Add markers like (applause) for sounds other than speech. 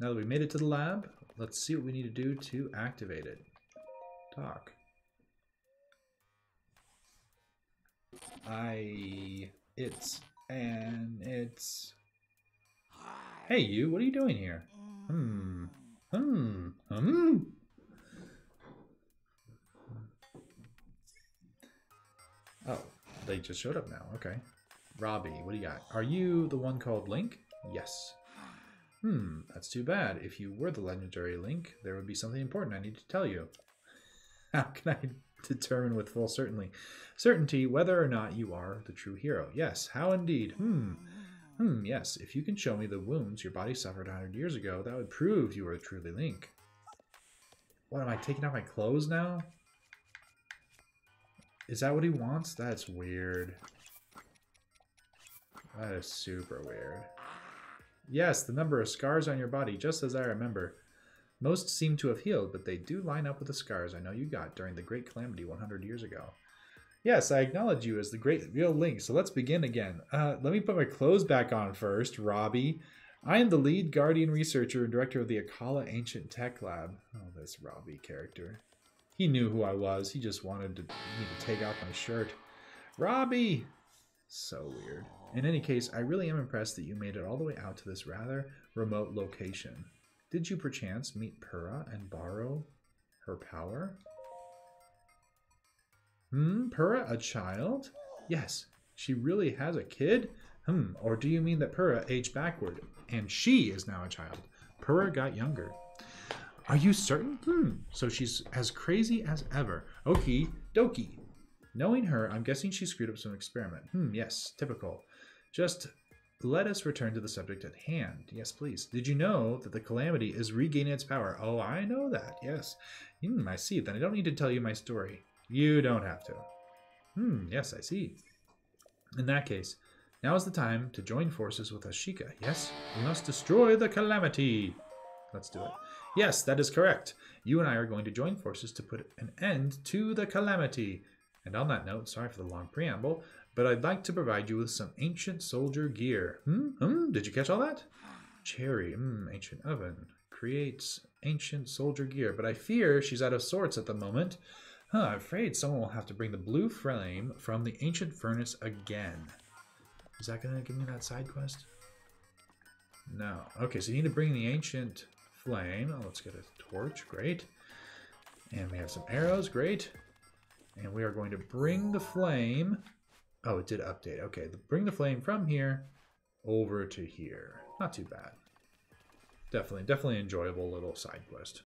Now that we made it to the lab, let's see what we need to do to activate it. Talk. I... It's... And it's... Hey, you, what are you doing here? Hmm. Hmm. Hmm. Oh, they just showed up now. Okay. Robbie, what do you got? Are you the one called Link? Yes. Hmm, that's too bad. If you were the legendary Link, there would be something important I need to tell you. (laughs) How can I determine with full certainty certainty whether or not you are the true hero? Yes, how indeed? Hmm. Hmm, yes, if you can show me the wounds your body suffered hundred years ago, that would prove you are truly Link. What, am I taking off my clothes now? Is that what he wants? That's weird. That is super weird. Yes, the number of scars on your body, just as I remember. Most seem to have healed, but they do line up with the scars I know you got during the Great Calamity 100 years ago. Yes, I acknowledge you as the great real Link, so let's begin again. Uh, let me put my clothes back on first, Robbie. I am the lead guardian researcher and director of the Akkala Ancient Tech Lab. Oh, this Robbie character. He knew who I was. He just wanted to, me to take off my shirt. Robbie! So weird. In any case, I really am impressed that you made it all the way out to this rather remote location. Did you perchance meet Purah and borrow her power? Hmm, Purah, a child? Yes, she really has a kid? Hmm, or do you mean that Purah aged backward, and she is now a child? Purah got younger. Are you certain? Hmm, so she's as crazy as ever. Okie dokie. Knowing her, I'm guessing she screwed up some experiment. Hmm, yes, typical. Just let us return to the subject at hand. Yes, please. Did you know that the calamity is regaining its power? Oh, I know that. Yes. Hmm, I see. Then I don't need to tell you my story. You don't have to. Hmm, yes, I see. In that case, now is the time to join forces with Ashika. Yes, we must destroy the calamity. Let's do it. Yes, that is correct. You and I are going to join forces to put an end to the calamity. And on that note, sorry for the long preamble, but I'd like to provide you with some ancient soldier gear. Hmm? Hmm? Did you catch all that? Cherry, hmm, ancient oven. Creates ancient soldier gear, but I fear she's out of sorts at the moment. Huh, I'm afraid someone will have to bring the blue flame from the ancient furnace again. Is that to give me that side quest? No. Okay, so you need to bring the ancient flame. Oh, let's get a torch. Great. And we have some arrows. Great. And we are going to bring the flame. Oh, it did update. Okay, bring the flame from here over to here. Not too bad. Definitely, definitely enjoyable little side quest.